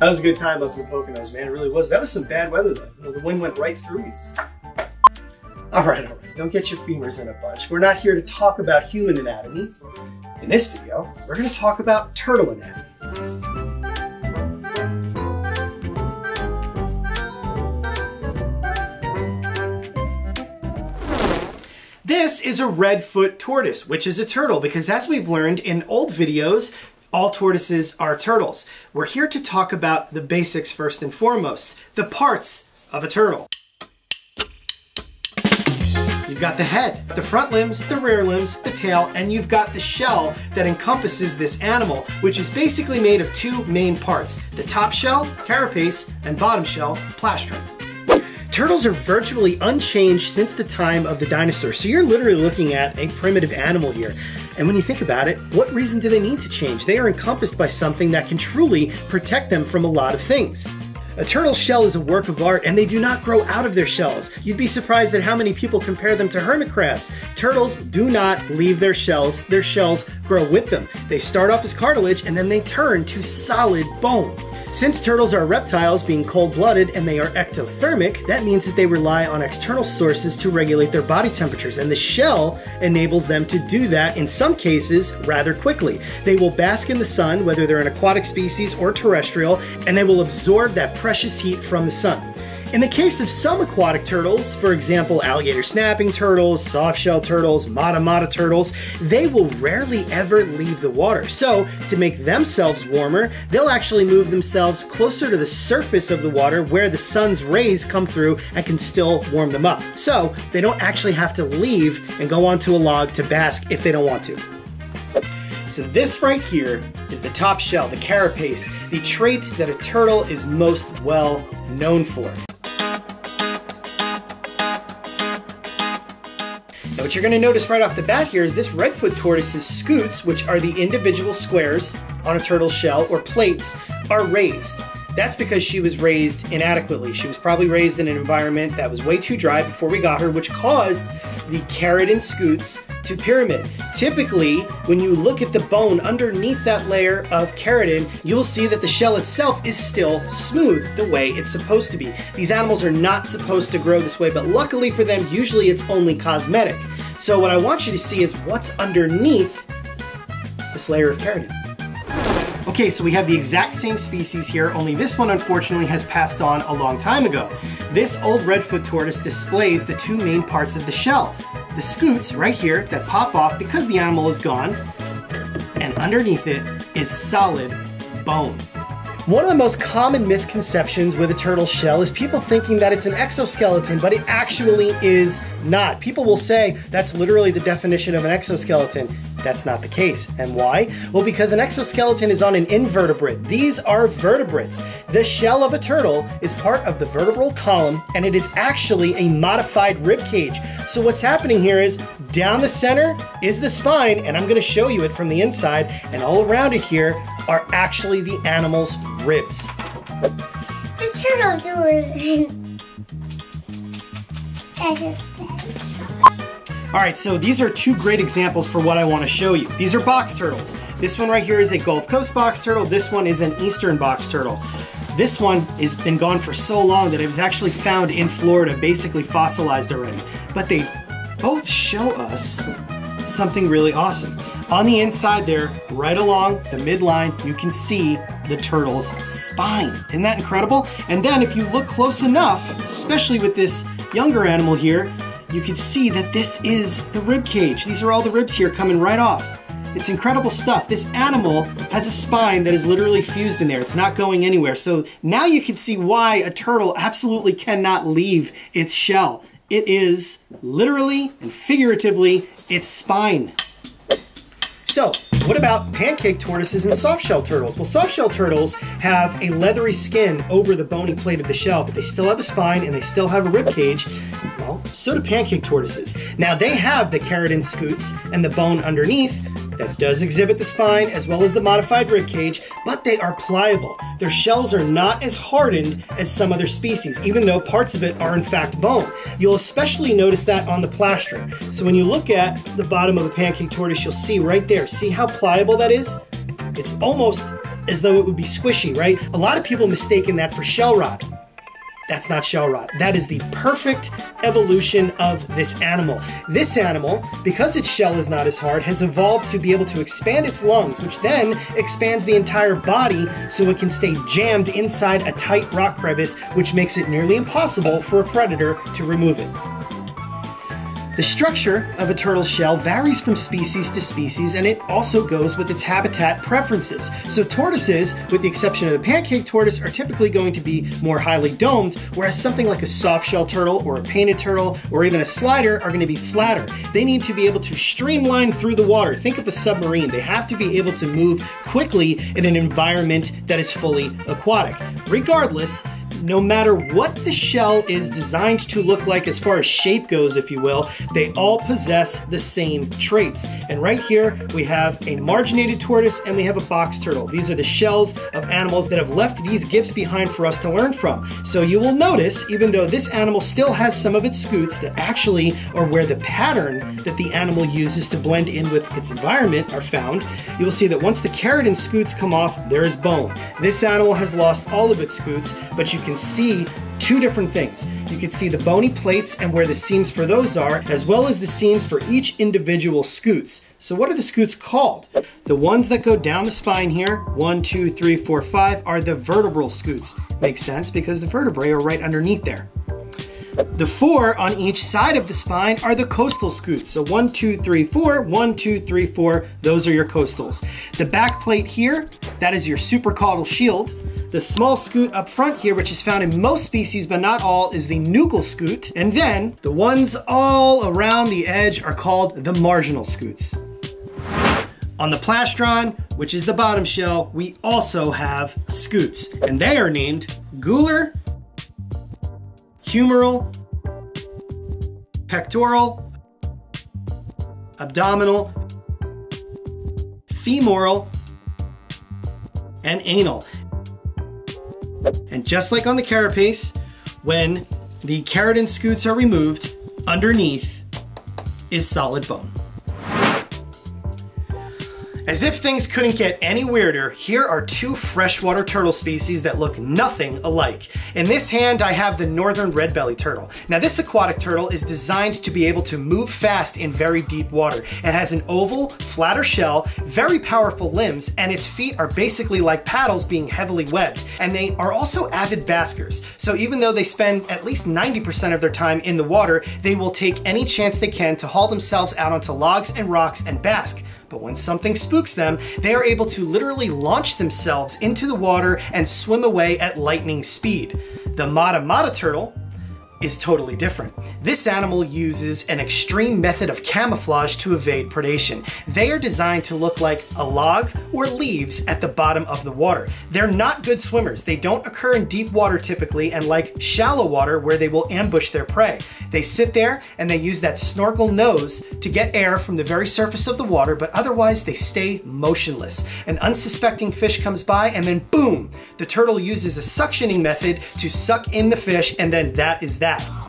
That was a good time up in the Poconos, man. It really was. That was some bad weather, though. The wind went right through you. All right, all right. Don't get your femurs in a bunch. We're not here to talk about human anatomy. In this video, we're going to talk about turtle anatomy. This is a redfoot tortoise, which is a turtle, because as we've learned in old videos, all tortoises are turtles. We're here to talk about the basics first and foremost, the parts of a turtle. You've got the head, the front limbs, the rear limbs, the tail, and you've got the shell that encompasses this animal, which is basically made of two main parts, the top shell, carapace, and bottom shell, plastron. Turtles are virtually unchanged since the time of the dinosaurs, so you're literally looking at a primitive animal here. And when you think about it, what reason do they need to change? They are encompassed by something that can truly protect them from a lot of things. A turtle shell is a work of art and they do not grow out of their shells. You'd be surprised at how many people compare them to hermit crabs. Turtles do not leave their shells, their shells grow with them. They start off as cartilage and then they turn to solid bone. Since turtles are reptiles, being cold-blooded, and they are ectothermic, that means that they rely on external sources to regulate their body temperatures, and the shell enables them to do that in some cases rather quickly. They will bask in the sun, whether they're an aquatic species or terrestrial, and they will absorb that precious heat from the sun. In the case of some aquatic turtles, for example alligator snapping turtles, softshell turtles, mata mata turtles, they will rarely ever leave the water. So to make themselves warmer, they'll actually move themselves closer to the surface of the water where the sun's rays come through and can still warm them up. So they don't actually have to leave and go onto a log to bask if they don't want to. So this right here is the top shell, the carapace, the trait that a turtle is most well known for. What you're going to notice right off the bat here is this redfoot tortoise's scutes, which are the individual squares on a turtle's shell or plates, are raised. That's because she was raised inadequately. She was probably raised in an environment that was way too dry before we got her, which caused the keratin scutes to pyramid. Typically, when you look at the bone underneath that layer of keratin, you will see that the shell itself is still smooth the way it's supposed to be. These animals are not supposed to grow this way, but luckily for them, usually it's only cosmetic. So what I want you to see is what's underneath this layer of keratin. Okay, so we have the exact same species here, only this one unfortunately has passed on a long time ago. This old redfoot tortoise displays the two main parts of the shell. The scutes right here that pop off because the animal is gone, and underneath it is solid bone. One of the most common misconceptions with a turtle shell is people thinking that it's an exoskeleton, but it actually is not. People will say that's literally the definition of an exoskeleton. That's not the case. And why? Well, because an exoskeleton is on an invertebrate. These are vertebrates. The shell of a turtle is part of the vertebral column and it is actually a modified rib cage. So what's happening here is down the center is the spine and I'm gonna show you it from the inside and all around it here are actually the animal's ribs. The turtles were all right, so these are two great examples for what I want to show you. These are box turtles. This one right here is a Gulf Coast box turtle. This one is an Eastern box turtle. This one has been gone for so long that it was actually found in Florida, basically fossilized already. But they both show us something really awesome. On the inside there, right along the midline, you can see the turtle's spine. Isn't that incredible? And then if you look close enough, especially with this younger animal here, you can see that this is the rib cage. These are all the ribs here coming right off. It's incredible stuff. This animal has a spine that is literally fused in there. It's not going anywhere. So now you can see why a turtle absolutely cannot leave its shell. It is literally and figuratively its spine. So, what about pancake tortoises and softshell turtles? Well, softshell turtles have a leathery skin over the bony plate of the shell, but they still have a spine and they still have a rib cage. So do pancake tortoises. Now, they have the keratin scutes and the bone underneath, that does exhibit the spine as well as the modified rib cage, but they are pliable. Their shells are not as hardened as some other species, even though parts of it are in fact bone. You'll especially notice that on the plastron. So when you look at the bottom of a pancake tortoise, you'll see right there, see how pliable that is? It's almost as though it would be squishy, right? A lot of people mistaken that for shell rot. That's not shell rot. That is the perfect evolution of this animal. This animal, because its shell is not as hard, has evolved to be able to expand its lungs, which then expands the entire body so it can stay jammed inside a tight rock crevice, which makes it nearly impossible for a predator to remove it. The structure of a turtle shell varies from species to species and it also goes with its habitat preferences. So tortoises, with the exception of the pancake tortoise, are typically going to be more highly domed, whereas something like a soft shell turtle or a painted turtle or even a slider are going to be flatter. They need to be able to streamline through the water. Think of a submarine. They have to be able to move quickly in an environment that is fully aquatic. Regardless, no matter what the shell is designed to look like as far as shape goes, if you will, they all possess the same traits. And right here, we have a marginated tortoise and we have a box turtle. These are the shells of animals that have left these gifts behind for us to learn from. So you will notice, even though this animal still has some of its scutes that actually are where the pattern that the animal uses to blend in with its environment are found, you will see that once the keratin scutes come off, there is bone. This animal has lost all of its scutes, but you can see two different things. You can see the bony plates and where the seams for those are, as well as the seams for each individual scutes. So what are the scutes called? The ones that go down the spine here, one, two, three, four, five, are the vertebral scutes. Makes sense because the vertebrae are right underneath there. The four on each side of the spine are the costal scutes. So one, two, three, four, one, two, three, four, those are your costals. The back plate here, that is your supracaudal shield. The small scute up front here, which is found in most species but not all, is the nuchal scute. And then the ones all around the edge are called the marginal scutes. On the plastron, which is the bottom shell, we also have scutes, and they are named gular, humeral, pectoral, abdominal, femoral, and anal. And just like on the carapace, when the keratin scutes are removed, underneath is solid bone. As if things couldn't get any weirder, here are two freshwater turtle species that look nothing alike. In this hand, I have the northern red-bellied turtle. Now this aquatic turtle is designed to be able to move fast in very deep water. It has an oval, flatter shell, very powerful limbs, and its feet are basically like paddles being heavily webbed. And they are also avid baskers. So even though they spend at least 90% of their time in the water, they will take any chance they can to haul themselves out onto logs and rocks and bask. But when something spooks them, they are able to literally launch themselves into the water and swim away at lightning speed. The Mata Mata turtle is totally different. This animal uses an extreme method of camouflage to evade predation. They are designed to look like a log or leaves at the bottom of the water. They're not good swimmers. They don't occur in deep water typically and like shallow water where they will ambush their prey. They sit there and they use that snorkel nose to get air from the very surface of the water, but otherwise they stay motionless. An unsuspecting fish comes by and then boom, the turtle uses a suctioning method to suck in the fish and then that is that that.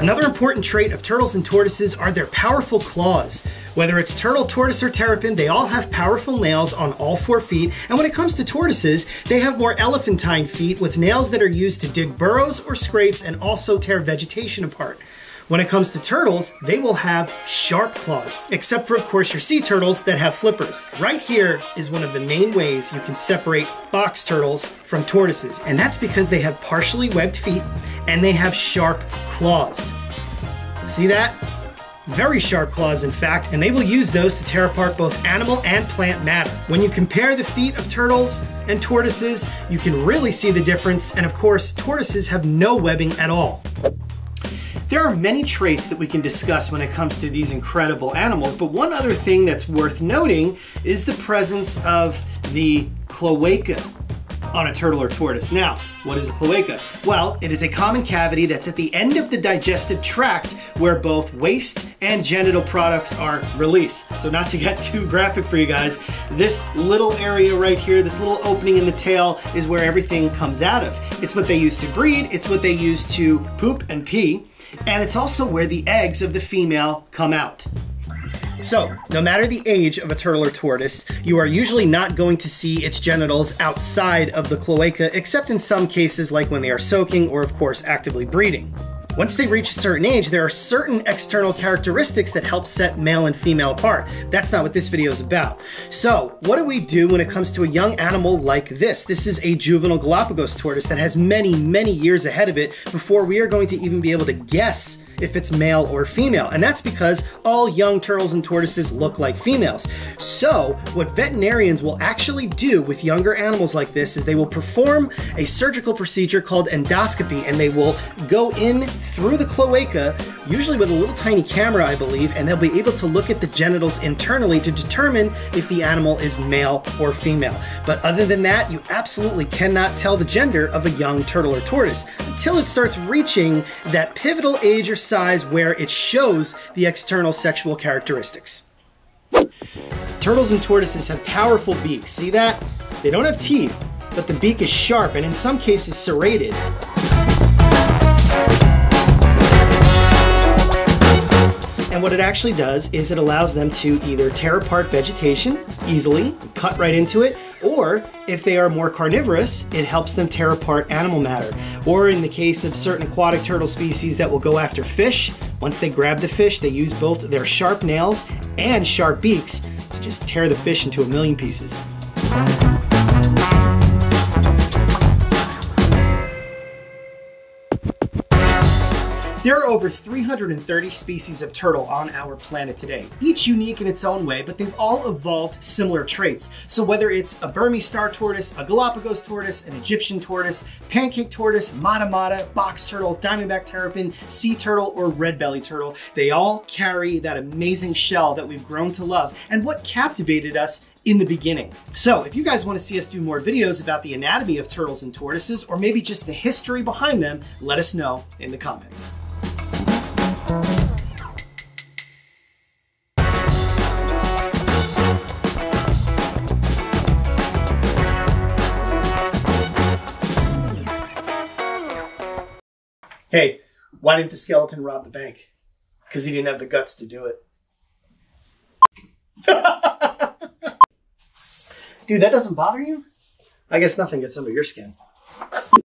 Another important trait of turtles and tortoises are their powerful claws. Whether it's turtle, tortoise, or terrapin, they all have powerful nails on all four feet, and when it comes to tortoises, they have more elephantine feet with nails that are used to dig burrows or scrapes and also tear vegetation apart. When it comes to turtles, they will have sharp claws, except for of course your sea turtles that have flippers. Right here is one of the main ways you can separate box turtles from tortoises, and that's because they have partially webbed feet and they have sharp claws. See that? Very sharp claws, in fact, and they will use those to tear apart both animal and plant matter. When you compare the feet of turtles and tortoises, you can really see the difference, and of course, tortoises have no webbing at all. There are many traits that we can discuss when it comes to these incredible animals, but one other thing that's worth noting is the presence of the cloaca on a turtle or tortoise. Now, what is a cloaca? Well, it is a common cavity that's at the end of the digestive tract where both waste and genital products are released. So not to get too graphic for you guys, this little area right here, this little opening in the tail is where everything comes out of. It's what they use to breed, it's what they use to poop and pee, and it's also where the eggs of the female come out. So, no matter the age of a turtle or tortoise, you are usually not going to see its genitals outside of the cloaca, except in some cases like when they are soaking or, of course, actively breeding. Once they reach a certain age, there are certain external characteristics that help set male and female apart. That's not what this video is about. So, what do we do when it comes to a young animal like this? This is a juvenile Galapagos tortoise that has many, many years ahead of it before we are going to even be able to guess if it's male or female. And that's because all young turtles and tortoises look like females. So, what veterinarians will actually do with younger animals like this is they will perform a surgical procedure called endoscopy and they will go in through the cloaca, usually with a little tiny camera, I believe, and they'll be able to look at the genitals internally to determine if the animal is male or female. But other than that, you absolutely cannot tell the gender of a young turtle or tortoise until it starts reaching that pivotal age or size where it shows the external sexual characteristics. Turtles and tortoises have powerful beaks. See that? They don't have teeth, but the beak is sharp and in some cases serrated. And what it actually does is it allows them to either tear apart vegetation easily, cut right into it, or if they are more carnivorous, it helps them tear apart animal matter. Or in the case of certain aquatic turtle species that will go after fish, once they grab the fish, they use both their sharp nails and sharp beaks to just tear the fish into a million pieces. There are over 330 species of turtle on our planet today, each unique in its own way, but they've all evolved similar traits. So whether it's a Burmese star tortoise, a Galapagos tortoise, an Egyptian tortoise, pancake tortoise, mata mata, box turtle, diamondback terrapin, sea turtle, or red belly turtle, they all carry that amazing shell that we've grown to love and what captivated us in the beginning. So if you guys want to see us do more videos about the anatomy of turtles and tortoises, or maybe just the history behind them, let us know in the comments. Hey, why didn't the skeleton rob the bank? Because he didn't have the guts to do it. Dude, that doesn't bother you? I guess nothing gets under your skin.